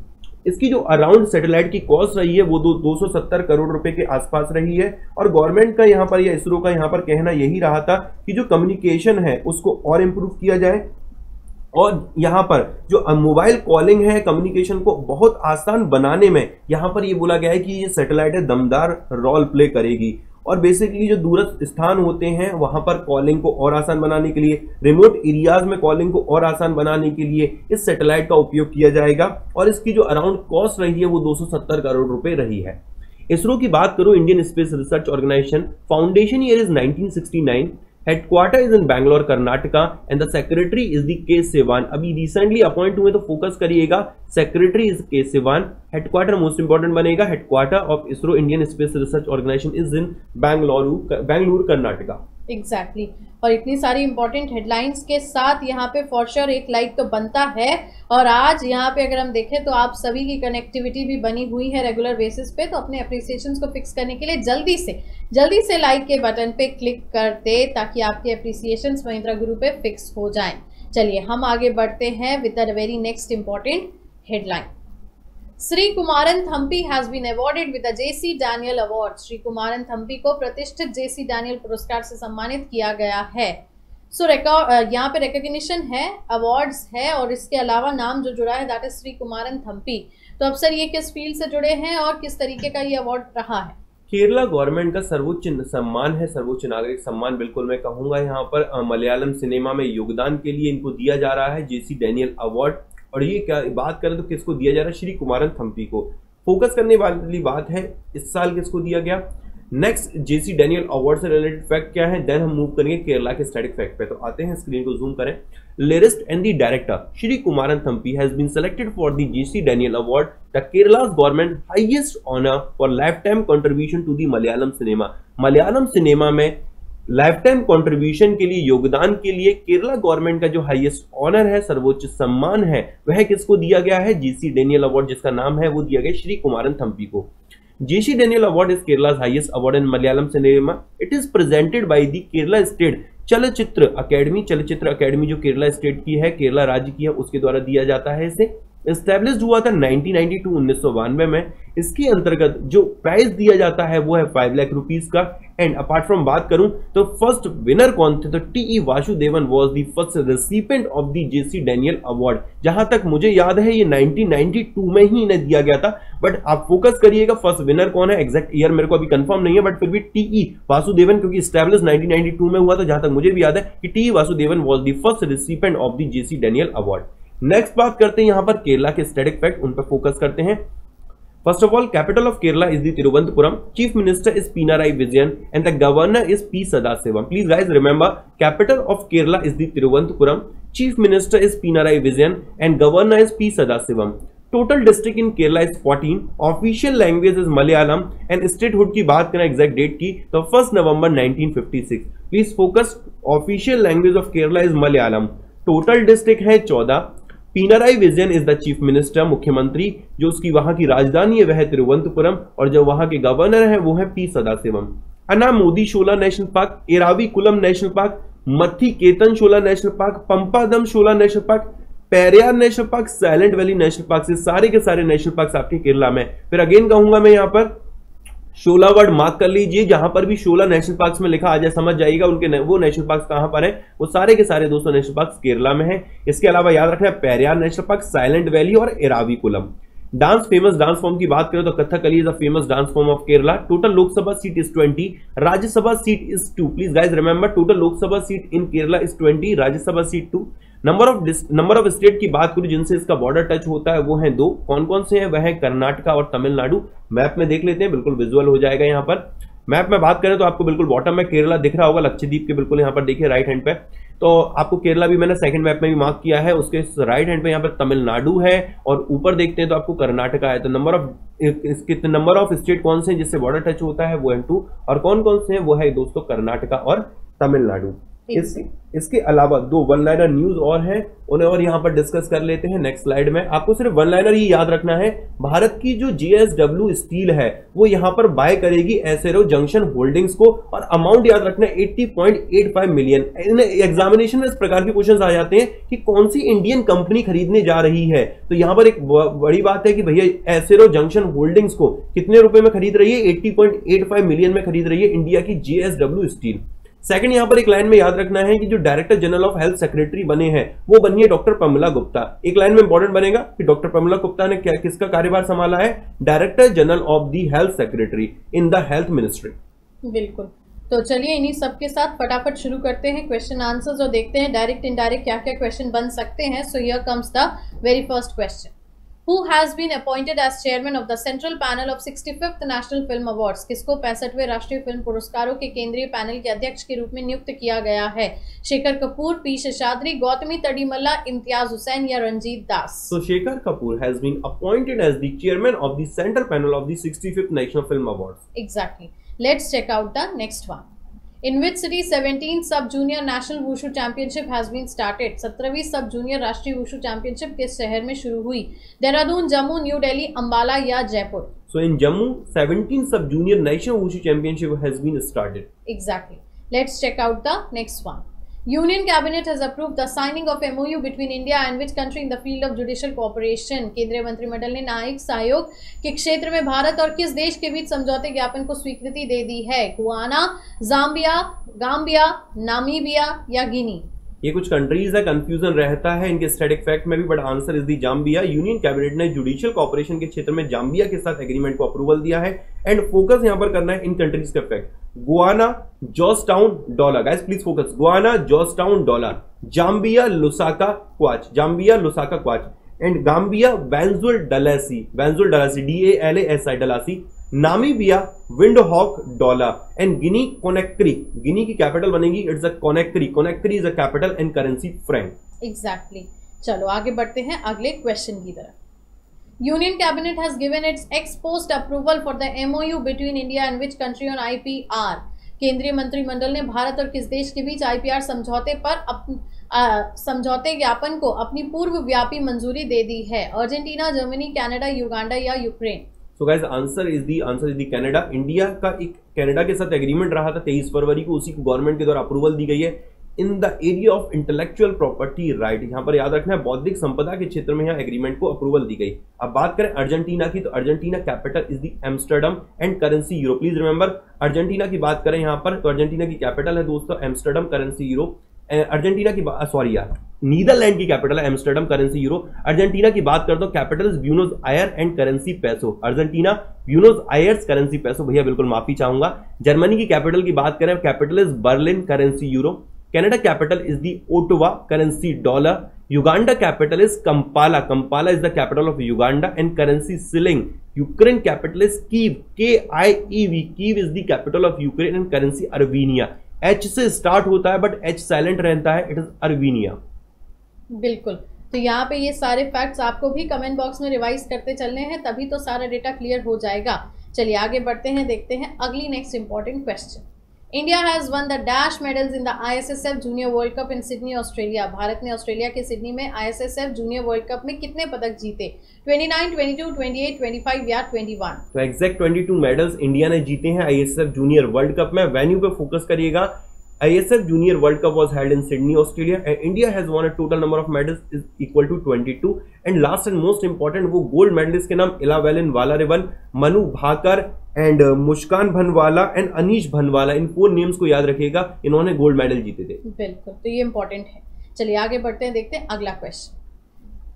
इसकी जो अराउंड सैटेलाइट की कॉस्ट रही है वो दो, 270 करोड़ रुपए के आसपास रही है। और गवर्नमेंट का यहाँ पर या इसरो का यहाँ पर कहना यही रहा था कि जो कम्युनिकेशन है उसको और इम्प्रूव किया जाए। और यहाँ पर जो मोबाइल कॉलिंग है कम्युनिकेशन को बहुत आसान बनाने में यहाँ पर ये बोला गया है कि ये सैटेलाइट है दमदार रोल प्ले करेगी। और बेसिकली जो दूरस्थ स्थान होते हैं, वहाँ पर कॉलिंग को और आसान बनाने के लिए रिमोट एरियाज़ में कॉलिंग को और आसान बनाने के लिए इस सैटेलाइट का उपयोग किया जाएगा और इसकी जो अराउंड कॉस्ट रही है वो 270 करोड़ रुपए रही है। इसरो की बात करो Indian space research organisation foundation year is 1969 headquarter is in Bangalore Karnataka and the secretary is the K Sivan अभी रिसेंटली अपॉइंट हुए तो फोकस करिएगा। Secretary is K Sivan headquarter most important बनेगा। Headquarter of ISRO Indian space research organisation is in Bangalore Bangalore Karnataka exactly exactly. और इतनी सारी इंपॉर्टेंट हेडलाइंस के साथ यहाँ पे फॉर श्योर एक लाइक तो बनता है। और आज यहाँ पे अगर हम देखें तो आप सभी की कनेक्टिविटी भी बनी हुई है रेगुलर बेसिस पे तो अपने अप्रिसिएशन को फिक्स करने के लिए जल्दी से जल्दी से लाइक के बटन पे क्लिक कर दे ताकि आपके अप्रिसिएशन महिंद्रा गुरु पे फिक्स हो जाए। चलिए हम आगे बढ़ते हैं with the very next important headline Shri Kumaran Thampi has been awarded with the J C Daniel award Shri Kumaran Thampi को प्रतिष्ठित जेसी डैनियल पुरस्कार से सम्मानित किया गया है। सो रिकॉर्ड यहाँ पे रिकग्निशन है अवार्ड्स है, और इसके अलावा नाम जो जुड़ा है दैट इज़ श्री कुमारन थम्पी तो अब सर, ये किस फ़ील्ड से जुड़े हैं और किस तरीके का ये अवार्ड रहा है? केरला गवर्नमेंट का सर्वोच्च सम्मान है, सर्वोच्च नागरिक सम्मान बिल्कुल मैं कहूँगा यहाँ पर मलयालम सिनेमा में योगदान के लिए इनको दिया जा रहा है जेसी डैनियल अवार्ड और ये क्या, बात करें तो किसको दिया जा रहा है? श्री कुमारन थम्पी को। फोकस करने वाली बात है, इस साल किसको दिया गया? Next J C Daniel award से रिलेटेड फैक्ट क्या है? देन हम मूव करेंगे केरला के स्टैटिक फैक्ट पे। तो आते हैं स्क्रीन को जूम करें। Lyricist and the director Shri Kumaran Thampi has been selected for the J C Daniel award the Kerala government highest honour for lifetime contribution to the Malayalam cinema Malayalam cinema में लाइफ टाइम कॉन्ट्रीब्यूशन के लिए, योगदान के लिए केरला गवर्नमेंट का जो हाईएस्ट ऑनर है, सर्वोच्च सम्मान है, वह किसको दिया गया है? जीसी डेनियल अवार्ड जिसका नाम है, वो दिया गया श्री कुमारन थम्पी को। J C Daniel award is Kerala highest award in Malayalam cinema it is presented by the Kerala state Chalachitra academy Chalachitra academy जो केरला स्टेट की है केरला राज्य की है, उसके द्वारा दिया जाता है इसे। स्टैब्लिश हुआ था 1992 उन्नीस में। इसके अंतर्गत जो प्राइज दिया जाता है, वो है फाइव लाख रुपीज़ का। एंड अपार्ट फ्रॉम बात करूँ तो फ़र्स्ट विनर कौन थे? तो T E Vasudevan was the first recipient of the J C Daniel award जहाँ तक मुझे याद है, ये 1992 में ही इन्हें दिया गया था। बट आप फोकस करिएगा फ़र्स्ट विनर कौन है? एग्जैक्ट ईयर मेरे को अभी कंफर्म नहीं है बट फिर भी टीई वासुदेवन क्योंकि स्टैब्लिश 1992 में हुआ था, जहाँ तक मुझे भी याद है कि T E Vasudevan was the first recipient of the J C Daniel award next बात करते हैं यहाँ पर केरला के स्टेटिक फैक्ट उन पर फोकस करते हैं। First of all capital of Kerala is the Thiruvananthapuram chief minister is Pinarayi Vijayan and the governor is P Sathasivam please guys remember capital of Kerala is the Thiruvananthapuram chief minister is Pinarayi Vijayan and governor is P Sathasivam total district in Kerala is 14 official language is Malayalam and statehood की बात करें एग्जैक्ट डेट की तो first November 1956 please focus official language of Kerala is Malayalam total district है 14 Pinarayi Vijayan is the chief minister मुख्यमंत्री, जो उसकी वहाँ की राजधानी है, वह तिरुवंतपुरम और जो वहाँ के गवर्नर है, वो है P Sathasivam. Anamudi Shola national park, Eravikulam national park Mathikettan Shola national park, Pampadum Shola national park, Periyar national park, Silent Valley national park से सारे के सारे नेशनल पार्क आपके केरला में फिर अगेन कहूँगा मैं यहाँ पर शोला वर्ड मार्क कर लीजिए, जहाँ पर भी शोला नेशनल पार्क में लिखा आ जाए समझ जाएगा उनके वो नेशनल पार्क कहाँ पर है? वो सारे के सारे दोस्तों नेशनल पार्क केरला में है। इसके अलावा याद रखना है Periyar national park silent valley और Eravikulam dance famous dance form की बात करें तो Kathakali is a famous dance form of Kerala total Lok Sabha seat is 20 Rajya Sabha seat is 2 please guys remember total Lok Sabha seat in Kerala is 20 Rajya Sabha seat 2 number of number of state की बात करूँ, जिनसे इसका बॉर्डर टच होता है, वो है दो। कौन कौन से हैं? वह है कर्नाटका और तमिलनाडु। मैप में देख लेते हैं, बिल्कुल विजुअल हो जाएगा यहाँ पर। मैप में बात करें तो आपको बिल्कुल बॉटम में केरला दिख रहा होगा, लक्षद्वीप के बिल्कुल यहाँ पर देखिए राइट हैंड पे। तो आपको केरला भी मैंने सेकंड मैप में भी मार्क किया है, उसके राइट हैंड पे यहाँ पर तमिलनाडु है, और ऊपर देखते हैं तो आपको कर्नाटका है। तो नंबर ऑफ़ इसके नंबर ऑफ़ स्टेट कौन से हैं जिससे बॉर्डर टच होता है, वो है टू और कौन कौन से हैं? वो है दोस्तों कर्नाटका और तमिलनाडु। इस इसके अलावा दो वन लाइनर न्यूज़ और हैं उन्हें और यहाँ पर डिस्कस कर लेते हैं नेक्स्ट स्लाइड में। आपको सिर्फ़ वन लाइनर ही याद रखना है भारत की जो जीएसडब्ल्यू स्टील है वो यहाँ पर बाय करेगी एसएरो जंक्शन होल्डिंग्स को और अमाउंट याद रखना है 80.85 मिलियन एग्जामिनेशन में इस प्रकार के क्वेश्चन आ जाते हैं कि कौन सी इंडियन कंपनी खरीदने जा रही है। तो यहाँ पर एक बड़ी बात है कि भैया एसएरो जंक्शन होल्डिंग्स को कितने रुपए में खरीद रही है? एट्टी मिलियन में खरीद रही है इंडिया की जीएसडब्ल्यू स्टील सेकंड यहाँ पर एक लाइन में याद रखना है कि जो director general of health secretary बने हैं, वो बनी है डॉक्टर पमला गुप्ता एक लाइन में इंपॉर्टेंट बनेगा कि डॉक्टर पमला गुप्ता ने क्या, किसका कार्यभार संभाला है? Director general of the health secretary in the health ministry बिल्कुल। तो चलिए इन्हीं सब के साथ फटाफट शुरू करते हैं क्वेश्चन आंसर्स और देखते हैं डायरेक्ट इनडायरेक्ट क्या क्या क्वेश्चन बन सकते हैं। So here comes the very first question who has been appointed as chairman of the central panel of 65th national film awards किसको पैंसठवें राष्ट्रीय फ़िल्म पुरस्कारों के केंद्रीय पैनल के अध्यक्ष के रूप में नियुक्त किया गया है शेखर कपूर पी शेषाद्री गौतमी तड़ीमल्ला इम्तियाज़ हुसैन या Ranjit Das So Shekhar Kapoor has been appointed as the chairman of the central panel of the 65th National Film Awards. Exactly. Let's check out the next one. In which city 17th Sub Junior National Wushu Championship has been started? 17वीं sub junior राष्ट्रीय wushu championship किस शहर में शुरू हुई देहरादून जम्मू न्यू दिल्ली अंबाला या Jaipur So in Jammu, 17th Sub Junior National Wushu Championship has been started. Exactly. Let's check out the next one. Union cabinet has approve the signing of MOU between India and which country in the field of judicial cooperation केंद्रीय मंत्रिमंडल ने न्यायिक सहयोग के क्षेत्र में भारत और किस देश के बीच समझौते ज्ञापन को स्वीकृति दे दी है गुआना जाम्बिया गाम्बिया नामीबिया या गिनी ये कुछ कंट्रीज़ है कंफ्यूजन रहता है, इनके स्टैटिक फैक्ट में भी but answer is the Zambia union cabinet ने जुडिशियल कॉपरेशन के क्षेत्र में जाम्बिया के साथ एग्रीमेंट को अप्रूवल दिया है एंड फोकस यहाँ पर करना है इन कंट्रीज़ का fact Guyana Georgetown dollar guys please focus Guyana Georgetown dollar Zambia Lusaka kwacha Zambia Lusaka kwacha and Gambia Banjul dalasi Banjul dalasi D A L S I dalasi Namibia Windhoek dollar and Guinea Conakry Guinea की कैपिटल बनेगी, it's a Conakry Conakry is a capital and currency franc exactly चलो, आगे बढ़ते हैं, अगले क्वेश्चन की तरफ़। Union cabinet has given its ex post approval for the MOU between India and which country on IPR केंद्रीय मंत्रिमंडल ने भारत और किस देश के बीच आईपीआर समझौते पर समझौते ज्ञापन को अपनी पूर्व व्यापी मंजूरी दे दी है? अर्जेंटीना, जर्मनी, कनाडा, युगांडा या Ukraine? So guys answer is the answer is the Canada India का एक कनाडा के साथ एग्रीमेंट रहा था तेईस फरवरी को, उसी को गवर्नमेंट के द्वारा अप्रूवल दी गई है. In the area of intellectual property right यहाँ पर याद रखना है, बौद्धिक संपदा के क्षेत्र में यहाँ एग्रीमेंट को अप्रूवल दी गई. अब बात करें अर्जेंटीना की तो Argentina capital is the Amsterdam and currency euro please remember Argentina की बात करें यहाँ पर तो अर्जेंटीना की कैपिटल है दोस्तों एम्स्टर्डम करेंसी यूरो अर्जेंटीना की सॉरी यार, नीदरलैंड की कैपिटल है, एम्स्टर्डम करेंसी यूरो। अर्जेंटीना की बात करता हूँ capital is Buenos Aires and currency peso. Argentina Buenos Aires currency peso. भैया, बिल्कुल माफ़ी चाहूँगा। जर्मनी की कैपिटल की बात करें, capital is Berlin currency euro. Canada capital is the Ottawa currency dollar. Uganda capital is Kampala. Kampala is the capital of Uganda and currency shilling. Ukraine capital is Kiev K I E V Kiev is the capital of Ukraine and currency hryvnia H से स्टार्ट होता है बट एच साइलेंट रहता है इट इज़ अर्वीनिया बिल्कुल। तो यहाँ पे ये सारे फैक्ट्स आपको भी कमेंट बॉक्स में रिवाइज करते चलने हैं, तभी तो सारा डेटा क्लियर हो जाएगा। चलिए आगे बढ़ते हैं, देखते हैं अगली next important question India has won the dash medals in the ISSF junior world cup in Sydney Australia Bharat ने ऑस्ट्रेलिया के सिडनी में आईएसएसएफ जूनियर वर्ल्ड कप में कितने पदक जीते? 29, 22, 28, 25 या 21 तो एग्जैक्ट 22 मेडल्स इंडिया ने जीते हैं आईएसएसएफ जूनियर वर्ल्ड कप में। वेन्यू पे फोकस करिएगा। ISF Junior World Cup was held in Sydney, Australia, and India has won a total number of medals is equal to 22. And last and most important, वो गोल्ड मेडलिस्ट के नाम इलावेलिन वालारिवन मनु भाकर एंड मुस्कान भनवाला एंड अनीश भनवाला इन फोर नेम्स को याद रखिएगा इन्होंने गोल्ड मेडल जीते थे बिल्कुल तो ये इंपॉर्टेंट है चलिए आगे बढ़ते हैं देखते हैं अगला question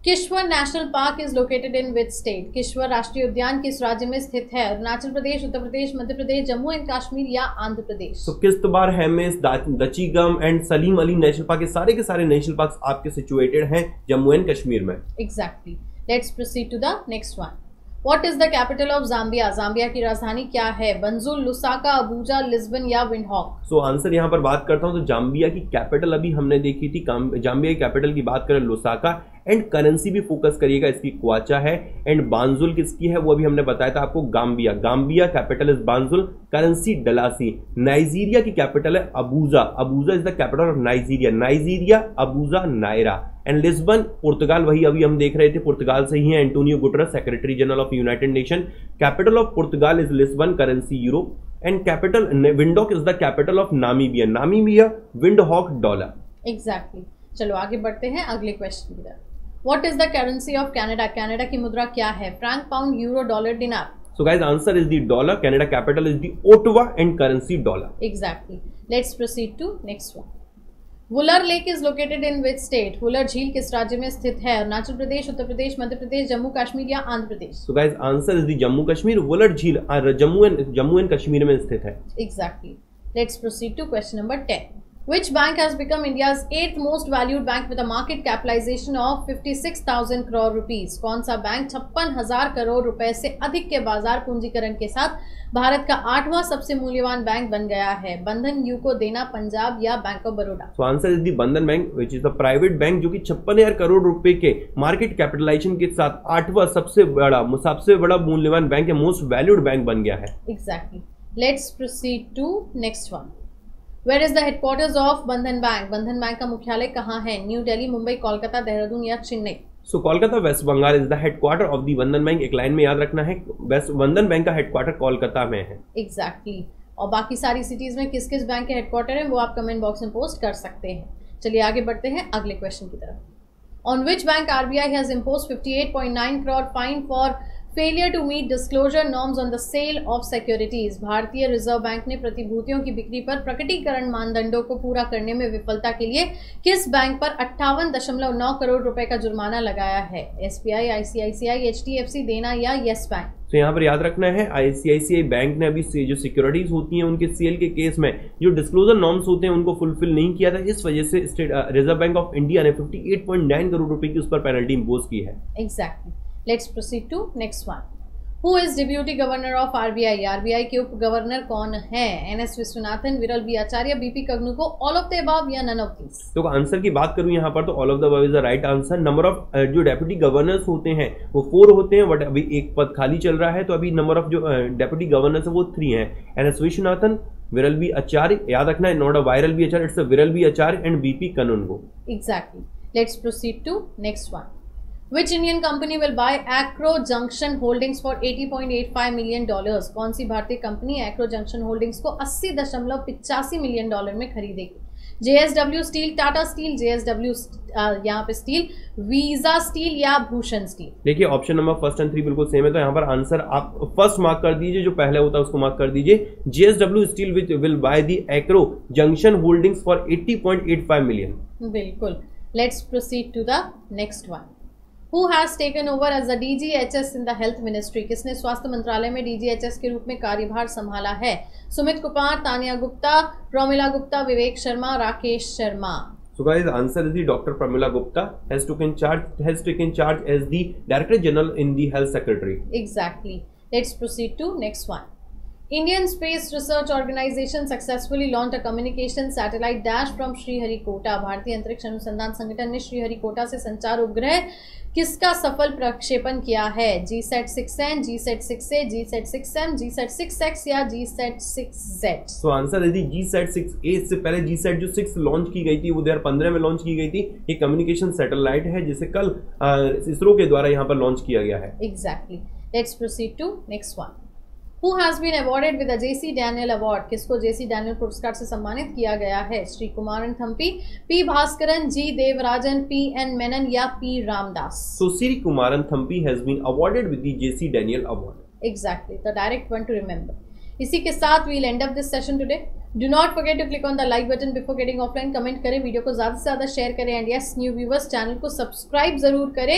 Kishtwar national park is located in which state Kishtwar राष्ट्रीय उद्यान किस राज्य में स्थित है? अरुणाचल प्रदेश उत्तर प्रदेश मध्य प्रदेश जम्मू एंड कश्मीर या आंध्र प्रदेश? तो Kishtwar Hemis Dachigam and Salim Ali national park ये सारे के सारे नेशनल पार्क आपके सिचुएटेड हैं जम्मू एंड कश्मीर में। Exactly let's proceed to the next one what is the capital of Zambia Zambia की राजधानी क्या है? बंजुल लुसाका अबूजा लिस्बन या विंडहॉक सो आंसर यहाँ पर बात करता हूँ तो जाम्बिया की कैपिटल अभी हमने देखी थी जाम्बिया की कैपिटल की बात करें लुसाका एंड करेंसी भी फोकस करिएगा, इसकी क्वाचा है। एंड बांजुल किसकी है, वो अभी हमने बताया था आपको, Gambia. Gambia capital is Banjul currency dalasi. Nigeria की कैपिटल है Abuja. Abuja is the capital of Nigeria. Nigeria, Abuja, naira. And Lisbon Portugal, वही अभी हम देख रहे थे, पुर्तगाल से ही है Antonio Guterres secretary general of United Nation capital of Portugal is Lisbon currency euro and capital Windhoek is the capital of Namibia Namibia Windhoek dollar exactly चलो, आगे बढ़ते हैं, अगले क्वेश्चन की तरफ़। What is the currency of Canada Canada की मुद्रा क्या है franc pound euro dollar dinar So guys, answer is the dollar. Canada capital is the Ottawa and currency dollar. Exactly. Let's proceed to next one. Wular lake is located in which state Wular झील किस राज्य में स्थित है अरुणाचल प्रदेश उत्तर प्रदेश मध्य प्रदेश जम्मू कश्मीर या आंध्र प्रदेश So guys, answer is the Jammu Kashmir. Wular झील uh, Jammu and Jammu and Kashmir में स्थित है Exactly. Let's proceed to question number 10. Which bank has become India's eighth most valued bank with a market capitalization of 56,000 crore rupees? कौन सा बैंक छप्पन हज़ार करोड़ रुपए से अधिक के बाज़ार पूंजीकरण के साथ भारत का आठवां सबसे मूल्यवान बैंक बन गया है। बंधन यू को देना पंजाब या बैंक ऑफ़ बड़ौदा तो answer is the Bandhan bank which is the private bank जो कि छप्पन हज़ार करोड़ रुपए के मार्केट कैपिटलाइजेशन के साथ आठवां सबसे बड़ा सबसे बड़ा मूल्यवान बैंक है मोस्ट वैल्यूड बैंक बन गया है। Exactly let's proceed to next one Where is the headquarters of Bandhan Bank? Bandhan bank का मुख्यालय कहाँ है? न्यू दिल्ली मुंबई कोलकाता देहरादून या Chennai so Kolkata West Bengal is the headquarter of the Bandhan bank एक लाइन में याद रखना है वेस्ट बंधन बैंक का हेडक्वार्टर कोलकाता में है। Exactly exactly. और बाकी सारी सिटीज़ में किस किस बैंक के हेडक्वार्टर हैं वो आप कमेंट बॉक्स में पोस्ट कर सकते हैं। चलिए आगे बढ़ते हैं अगले क्वेश्चन की तरफ़। On which bank RBI has impose 58.9 crore fine for failure to meet disclosure norms on the sale of securities भारतीय रिज़र्व बैंक ने प्रतिभूतियों की बिक्री पर प्रकटीकरण मानदंडों को पूरा करने में विफलता के लिए किस बैंक पर अट्ठावन दशमलव नौ करोड़ रुपए का जुर्माना लगाया है? S B SBI ICICI C Dena या येस बैंक तो यहाँ पर याद रखना है आईसीआईसीआई बैंक ने अभी से जो सिक्योरिटीज होती हैं उनके सेल के केस में जो डिस्क्लोजर नॉर्म्स होते हैं उनको फुलफिल नहीं किया था। इस वजह से state reserve bank of India ने 58.9 करोड़ रुपए की उस पर पेनल्टी इम्पोज की है। Exactly Exactly. Let's proceed to next one. Who is Deputy Governor of RBI? RBI के उप गवर्नर कौन है N S Viswanathan Viral B Acharya BP कग्नू को ऑल ऑफ़ द अबव या नन ऑफ़ दीज तो आंसर की बात करूँ यहाँ पर तो all of the is the right answer number of जो डेप्यूटी गवर्नर्स होते हैं वो फोर होते हैं बट अभी एक पद खाली चल रहा है तो अभी नंबर ऑफ़ जो डेप्यूटी गवर्नर्स है वो थ्री हैं N S Viswanathan Viral B Acharya याद रखना है not a Viral B Acharya it's a Viral B Acharya and B P Kanungo Exactly. Let's proceed to next one. Which Indian company will buy Acro Junction Holdings for 80.85 million dollars? कौन सी भारतीय कंपनी Acro Junction Holdings को 80.85 मिलियन डॉलर में खरीदेगी? JSW steel Tata steel JSW यहाँ पे स्टील वीज़ा स्टील या भूषण स्टील देखिए option number first and three बिल्कुल सेम है तो यहाँ पर आंसर आप फ़र्स्ट मार्क कर दीजिए जो पहले होता है उसको मार्क कर दीजिए। JSW steel which will buy the Acro junction holdings for 80.85 million बिल्कुल। Let's proceed to the next one who has taken over as the DGHS in the health ministry किसने स्वास्थ्य मंत्रालय में डीजीएचएस के रूप में कार्यभार संभाला है Sumit Kumar Tania Gupta Promila Gupta Vivek Sharma Rakesh Sharma So guys, the answer is the Dr. Pramila Gupta has taken charge has taken charge as the Director General in the Health Secretary. Exactly. Let's proceed to next one. Indian Space Research Organization successfully launched a communication satellite dash from Sriharikota. भारतीय अंतरिक्ष अनुसंधान संगठन ने श्रीहरिकोटा से संचार उपग्रह किसका सफल प्रक्षेपण किया है G sat six N G sat six A G sat six M G sat six X या G sat six Z So answer is the G-Sat 6A इससे पहले G-Sat जो 6 लॉन्च की गई थी वो 2015 में लॉन्च की गई थी ये कम्युनिकेशन सैटेलाइट है जिसे कल इसरो के द्वारा यहाँ पर लॉन्च किया गया है Exactly. Let's proceed to next one. Who has been awarded with J C Daniel award किसको जेसी डैनियल पुरस्कार से सम्मानित किया गया है? Shri Kumar Thampi P Bhaskar G Devarajan P N Menon या P Ramdas? So, Shri Kumar Thampi has been awarded with J C Daniel award exactly direct one to remember इसी के साथ we'll end of this session today Do not forget to click on the like button before getting offline. Comment करें वीडियो को ज़्यादा से ज़्यादा शेयर करें and yes new viewers channel को सब्सक्राइब ज़रूर करें.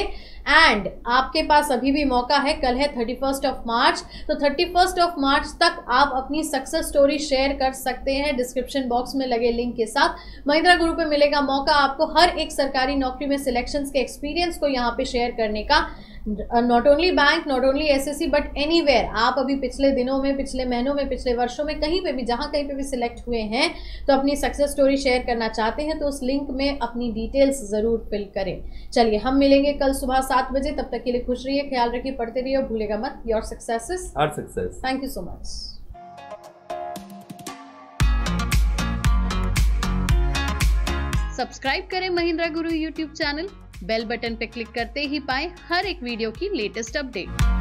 एंड आपके पास अभी भी मौका है, कल है थर्टी फ़र्स्ट ऑफ़ मार्च तो थर्टी फ़र्स्ट ऑफ़ मार्च तक आप अपनी सक्सेस स्टोरी शेयर कर सकते हैं. डिस्क्रिप्शन बॉक्स में लगे लिंक के साथ. महिंद्रा गुरु पे मिलेगा मौका आपको हर एक सरकारी नौकरी में सिलेक्शंस के एक्सपीरियंस को यहाँ पे शेयर करने का. Not only bank not only SSC but anywhere आप अभी पिछले दिनों में पिछले महीनों में पिछले वर्षों में कहीं पे भी जहाँ कहीं पे भी सिलेक्ट हुए हैं तो अपनी सक्सेस स्टोरी शेयर करना चाहते हैं तो उस लिंक में अपनी डिटेल्स ज़रूर फिल करें। चलिए हम मिलेंगे कल सुबह सात बजे। तब तक के लिए खुश रहिए ख्याल रखिए पढ़ते रहिए और भूलेगा मत your success. Thank you so much subscribe करें Mahindra Guru YouTube channel bell button पे क्लिक करते ही पाएँ हर एक वीडियो की लेटेस्ट अपडेट।